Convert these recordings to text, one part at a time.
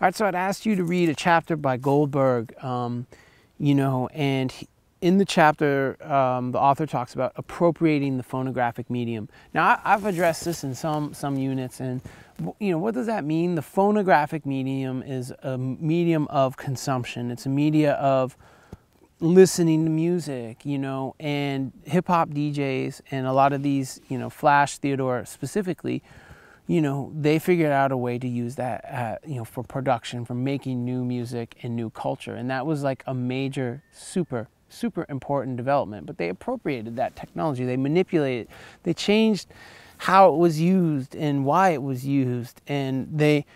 All right, so I'd asked you to read a chapter by Goldberg, um, you know, and he, in the chapter, um, the author talks about appropriating the phonographic medium. Now, I, have addressed this in some some units, and you know, what does that mean? The phonographic medium is a medium of consumption. It's a media of listening to music, you know, and hip hop DJs and a lot of these, you know, Flash Theodore specifically, you know, they figured out a way to use that, uh, you know, for production, for making new music and new culture. And that was like a major, super, super important development. But they appropriated that technology, they manipulated, they changed how it was used and why it was used, and they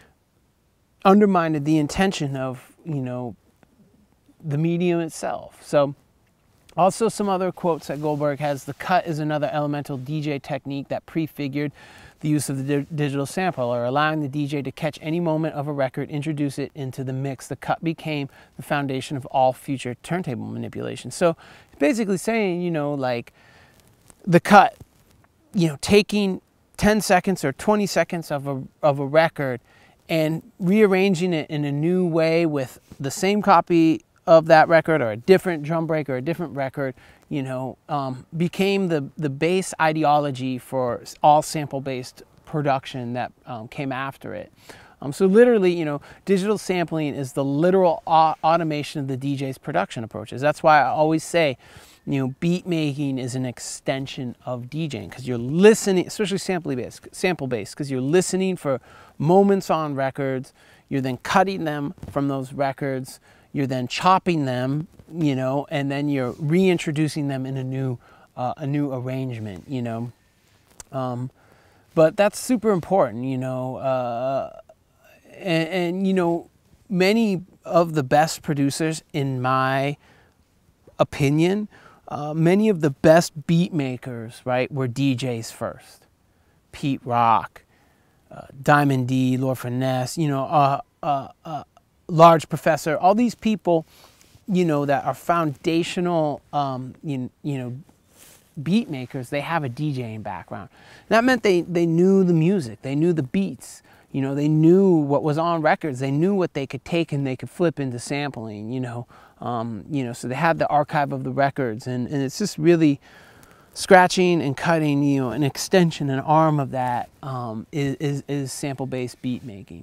undermined the intention of, you know, the medium itself. So, also some other quotes that Goldberg has the cut is another elemental DJ technique that prefigured the use of the di digital sampler, or allowing the DJ to catch any moment of a record, introduce it into the mix. The cut became the foundation of all future turntable manipulation. So basically saying, you know, like the cut, you know, taking 10 seconds or 20 seconds of a, of a record and rearranging it in a new way with the same copy of that record or a different drum break or a different record, you know, um, became the, the base ideology for all sample-based production that um, came after it. Um, so literally, you know, digital sampling is the literal automation of the DJ's production approaches. That's why I always say, you know, beat making is an extension of DJing because you're listening, especially sample based, sample based, because you're listening for moments on records. You're then cutting them from those records you're then chopping them, you know, and then you're reintroducing them in a new, uh, a new arrangement, you know. Um, but that's super important, you know. Uh, and, and, you know, many of the best producers, in my opinion, uh, many of the best beat makers, right, were DJs first. Pete Rock, uh, Diamond D, Lord Finesse, you know, uh, uh, uh large professor, all these people, you know, that are foundational, um, you, you know, beat makers, they have a DJing background. That meant they, they knew the music, they knew the beats, you know, they knew what was on records, they knew what they could take and they could flip into sampling, you know, um, you know, so they had the archive of the records and, and it's just really scratching and cutting, you know, an extension, an arm of that um, is is, is sample-based beat making.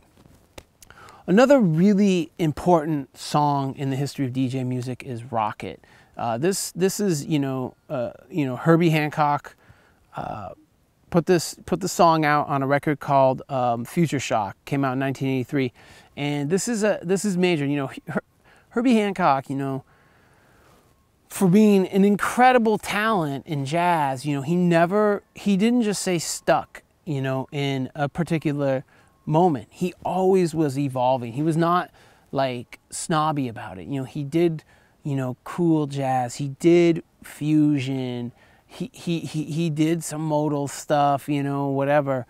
Another really important song in the history of DJ music is Rockit. Uh, this this is you know uh, you know Herbie Hancock uh, put this put the song out on a record called um, Future Shock. Came out in 1983, and this is a this is major. You know Her Herbie Hancock. You know for being an incredible talent in jazz. You know he never he didn't just say stuck. You know in a particular moment. He always was evolving. He was not like snobby about it. You know, he did, you know, cool jazz. He did fusion. He he he, he did some modal stuff, you know, whatever.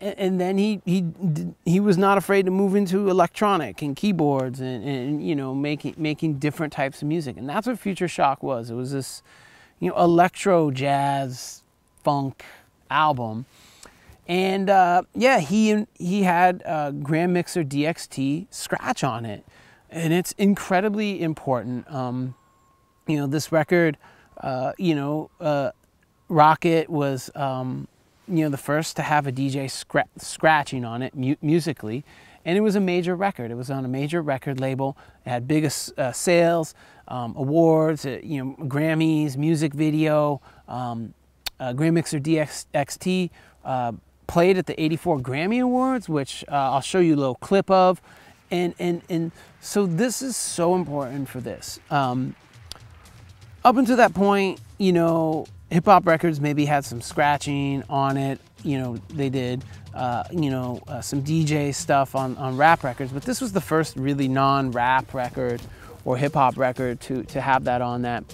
And, then he he he was not afraid to move into electronic and keyboards and, and you know making making different types of music. And that's what Future Shock was. It was this, you know, electro jazz funk album and uh, yeah, he he had a Grand Mixer DXT scratch on it, and it's incredibly important. Um, you know, this record, uh, you know, uh, Rockit was um, you know the first to have a DJ scra scratching on it mu musically, and it was a major record. It was on a major record label. It had big uh, sales, um, awards, uh, you know, Grammys, music video. Um, uh, Grand Mixer DXT played at the 84 Grammy Awards, which uh, I'll show you a little clip of. And, and, and so this is so important for this. Um, up until that point, you know, hip hop records maybe had some scratching on it. You know, they did, uh, you know, uh, some DJ stuff on, on rap records, but this was the first really non rap record or hip hop record to, to have that on that.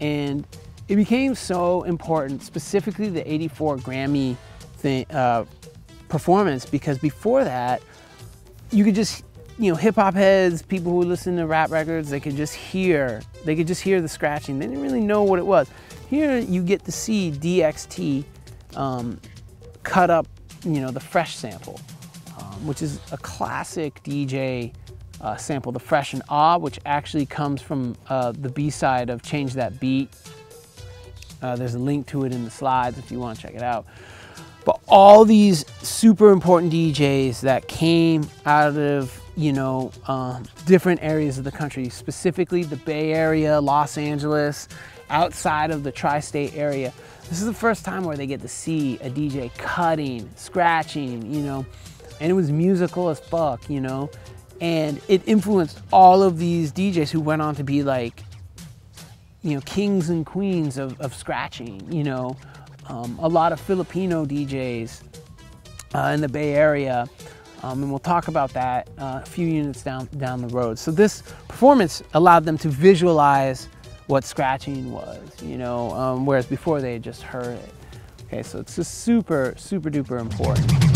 And it became so important, specifically the 84 Grammy thing, uh, performance because before that, you could just, you know, hip hop heads, people who listen to rap records, they could just hear, they could just hear the scratching. They didn't really know what it was. Here you get to see DXT um, cut up, you know, the fresh sample. Um, which is a classic DJ uh, sample, the Fresh and Ah, which actually comes from uh, the B-side of Change That Beat. Uh, there's a link to it in the slides if you want to check it out. But all these super important DJs that came out of, you know, um, different areas of the country, specifically the Bay Area, Los Angeles, outside of the tri-state area. This is the first time where they get to see a DJ cutting, scratching, you know, and it was musical as fuck, you know, and it influenced all of these DJs who went on to be like, you know, kings and queens of, of scratching, you know, um, a lot of Filipino DJs uh, in the Bay Area. Um, and we'll talk about that uh, a few units down, down the road. So this performance allowed them to visualize what scratching was, you know, um, whereas before they had just heard it. Okay, so it's just super, super duper important.